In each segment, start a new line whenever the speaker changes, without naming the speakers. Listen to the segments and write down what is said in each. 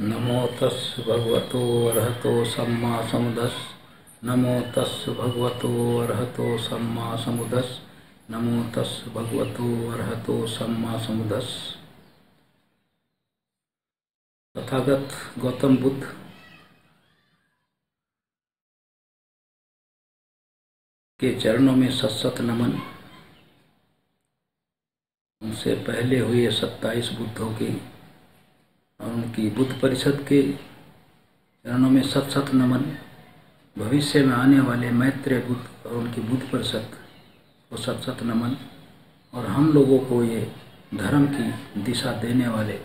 नमो तस् भगवतो अरहतो सम्मा समुदस्। नमो तस् भगवतो अरहतो सम्मा समुदस्। नमो तस् भगवतो अरहतो सम्मा समुदस्। तथागत गौतम बुद्ध। के चरणों में सत्सत नमन। उनसे पहले हुए सत्ताईस बुद्धों के और उनकी बुद्ध परिषद के चरणों में सत सत नमन, भविष्य में आने वाले मैत्रेय बुद्ध और उनकी बुद्ध परिषद को सत सत नमन और हम लोगों को ये धर्म की दिशा देने वाले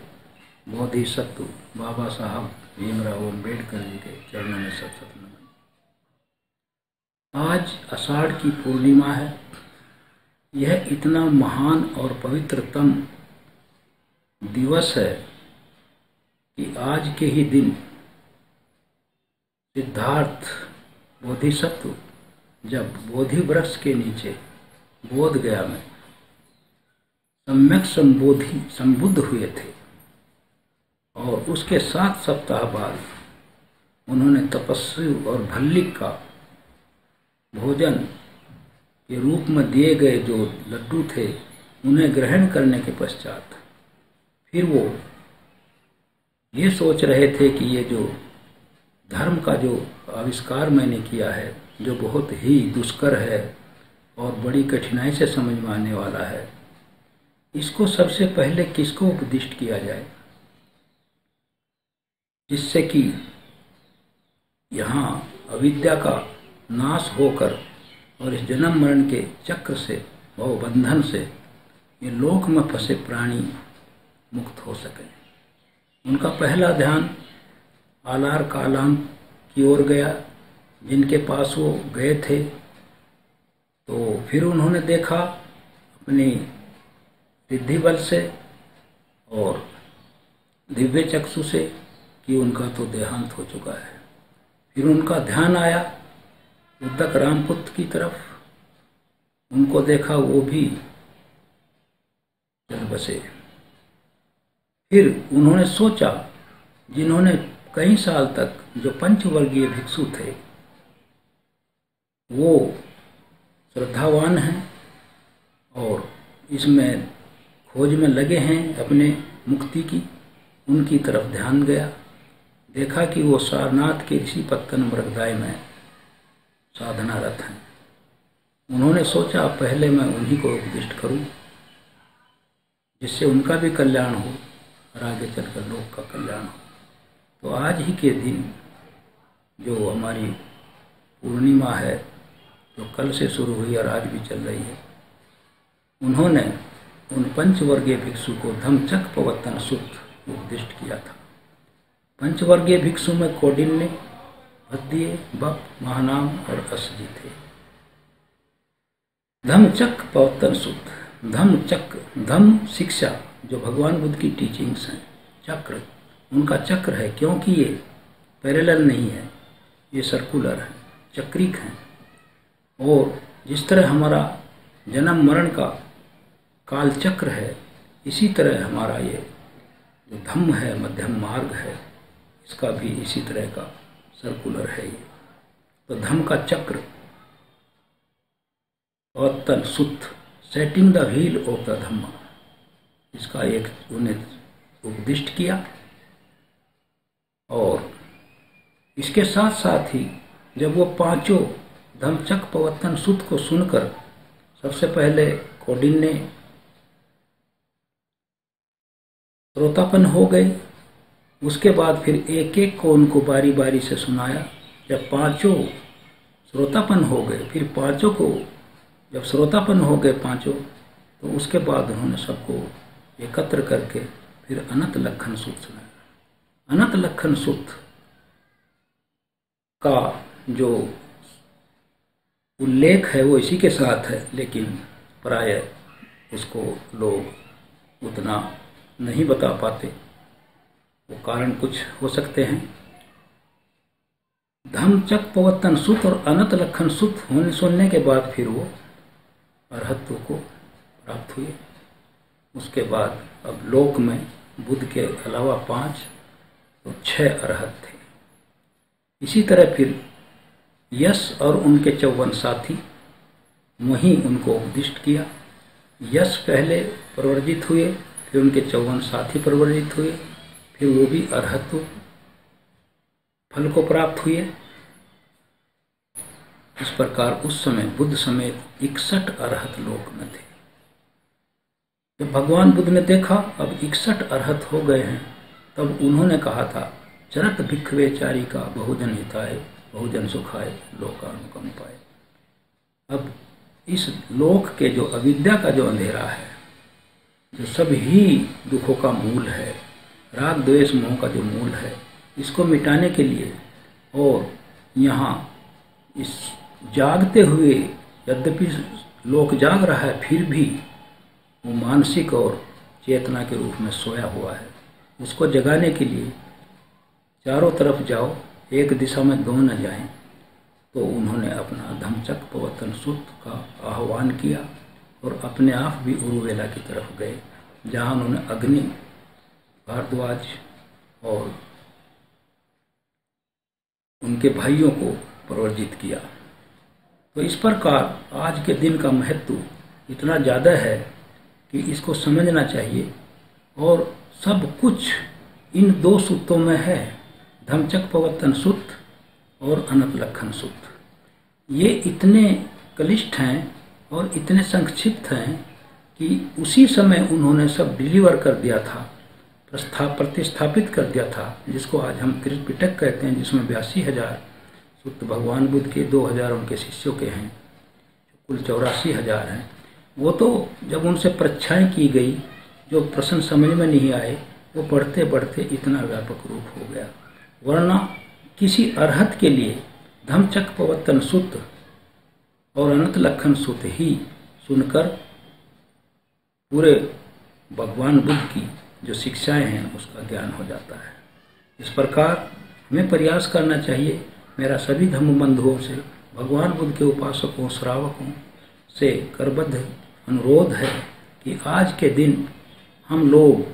बोधिसत्व बाबा साहब भीमराव अंबेडकर जी के चरणों में सत सत नमन। आज आषाढ़ की पूर्णिमा है। यह इतना महान और पवित्रतम दिवस है कि आज के ही दिन सिद्धार्थ बोधिसत्व, जब बोधि वृक्ष के नीचे बोध गया में सम्यक संबोधि, संबुद्ध हुए थे और उसके सात सप्ताह बाद उन्होंने तपस्वी और भल्लिक का भोजन के रूप में दिए गए जो लड्डू थे, उन्हें ग्रहण करने के पश्चात फिर वो ये सोच रहे थे कि ये जो धर्म का जो आविष्कार मैंने किया है, जो बहुत ही दुष्कर है और बड़ी कठिनाई से समझ में आने वाला है, इसको सबसे पहले किसको उपदिष्ट किया जाए? जिससे कि यहाँ अविद्या का नाश होकर और इस जन्म मरण के चक्र से भव बंधन से ये लोक में फंसे प्राणी मुक्त हो सके। उनका पहला ध्यान आलार कालाम की ओर गया। जिनके पास वो गए थे तो फिर उन्होंने देखा अपनी सिद्धि बल से और दिव्य चक्षु से कि उनका तो देहांत हो चुका है। फिर उनका ध्यान आया उद्धक रामपुत्र की तरफ़। उनको देखा वो भी चल बसे। फिर उन्होंने सोचा, जिन्होंने कई साल तक जो पंचवर्गीय भिक्षु थे, वो श्रद्धावान हैं और इसमें खोज में लगे हैं अपने मुक्ति की। उनकी तरफ़ ध्यान गया। देखा कि वो सारनाथ के ऋषि पत्तन मृगदाय में साधनारत हैं। उन्होंने सोचा, पहले मैं उन्हीं को उपदिष्ट करूँ, जिससे उनका भी कल्याण हो। और आगे चलकर लोक का कल्याण हो। तो आज ही के दिन जो हमारी पूर्णिमा है, जो कल से शुरू हुई और आज भी चल रही है, उन्होंने उन पंचवर्गीय भिक्षु को धमचक पवतन सुत उपदिष्ट किया था। पंचवर्गीय भिक्षु में कौडिन्य भद्य बप, महानाम और असजी थे। धमचक पवतन सुत धम चक्र धम शिक्षा जो भगवान बुद्ध की टीचिंग्स हैं, चक्र। उनका चक्र है, क्योंकि ये पैरेलल नहीं है, ये सर्कुलर है, चक्रिक हैं। और जिस तरह हमारा जन्म मरण का काल चक्र है, इसी तरह हमारा ये जो धम्म है, मध्यम मार्ग है, इसका भी इसी तरह का सर्कुलर है ये। तो धम्म का चक्र और तन सुत setting the wheel of the Dhamma. इसका एक उन्हें उपदिष्ट किया और इसके साथ साथ ही जब वो पाँचों धमचक पवतन सुत को सुनकर सबसे पहले कोडिन ने श्रोतापन हो गए उसके बाद फिर एक एक को उनको बारी बारी से सुनाया। जब पाँचों श्रोतापन हो गए, फिर पाँचों को जब श्रोतापन हो गए पाँचों तो उसके बाद उन्होंने सबको एकत्र करके फिर अनंत लखन सूत सुनाया अनंत लखन सूत का जो उल्लेख है, वो इसी के साथ है, लेकिन प्राय उसको लोग उतना नहीं बता पाते। वो कारण कुछ हो सकते हैं। धमचक पवतन सुत और अनंत लखन सुत होने सुनने के बाद फिर वो अरहत्व को प्राप्त हुए। उसके बाद अब लोक में बुद्ध के अलावा पाँच तो छह अरहत थे। इसी तरह फिर यश और उनके चौवन साथी, वहीं उनको उपदिष्ट किया। यश पहले प्रवर्जित हुए, फिर उनके चौवन साथी प्रवर्जित हुए, फिर वो भी अरहत्व फल को प्राप्त हुए। इस प्रकार उस समय बुद्ध समेत इकसठ अरहत लोक में थे। जब भगवान बुद्ध ने देखा, अब इकसठ अरहत हो गए हैं। तब उन्होंने कहा था, चरत भिखवे चारी का बहुजन हिताए बहुजन सुखाए लोकानुकंपाए अब इस लोक के जो अविद्या का जो अंधेरा है, जो सभी दुखों का मूल है, राग द्वेष मोह का जो मूल है, इसको मिटाने के लिए और यहाँ इस जागते हुए यद्यपि लोक जाग रहा है, फिर भी वो मानसिक और चेतना के रूप में सोया हुआ है। उसको जगाने के लिए चारों तरफ़ जाओ, एक दिशा में दो न जाएँ। तो उन्होंने अपना धमचक पवतन सूत्र का आह्वान किया और अपने आप भी उरुवेला की तरफ़ गए, जहाँ उन्होंने अग्नि, भारद्वाज और उनके भाइयों को प्रवर्जित किया। तो इस प्रकार आज के दिन का महत्व इतना ज़्यादा है कि इसको समझना चाहिए। और सब कुछ इन दो सूत्रों में है। धमचक पवर्तन सूत्र और अनंत लखन सूत्र। ये इतने कलिष्ठ हैं और इतने संक्षिप्त हैं कि उसी समय उन्होंने सब डिलीवर कर दिया था, प्रस्था, प्रतिस्थापित कर दिया था, जिसको आज हम त्रिपिटक कहते हैं, जिसमें बयासी हज़ार सूत्र भगवान बुद्ध के, दो हज़ार उनके शिष्यों के हैं। कुल चौरासी हज़ार हैं। वो तो जब उनसे परीक्षाएँ की गई, जो प्रश्न समझ में नहीं आए, वो पढ़ते पढ़ते इतना व्यापक रूप हो गया। वरना किसी अरहत के लिए धमचक पवर्तन सुत और अनंत लखन सूत्र ही सुनकर पूरे भगवान बुद्ध की जो शिक्षाएँ हैं, उसका ज्ञान हो जाता है। इस प्रकार हमें प्रयास करना चाहिए, मेरा सभी धर्म बंधुओं से, भगवान बुद्ध के उपासकों, श्रावकों से करबद्ध अनुरोध है कि आज के दिन हम लोग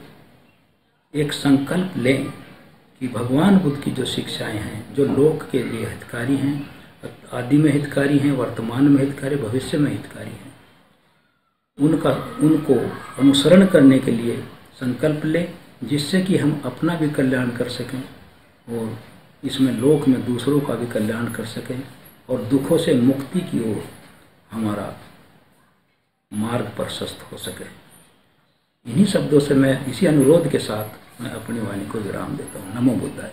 एक संकल्प लें कि भगवान बुद्ध की जो शिक्षाएँ हैं, जो लोक के लिए हितकारी हैं, आदि में हितकारी हैं, वर्तमान में हितकारी, भविष्य में हितकारी हैं, उनका, उनको अनुसरण करने के लिए संकल्प लें, जिससे कि हम अपना भी कल्याण कर सकें और इसमें लोक में दूसरों का भी कल्याण कर सकें और दुखों से मुक्ति की ओर हमारा मार्ग प्रशस्त हो सके। इन्हीं शब्दों से मैं इसी अनुरोध के साथ मैं अपनी वाणी को विराम देता हूँ। नमो बुद्धाय।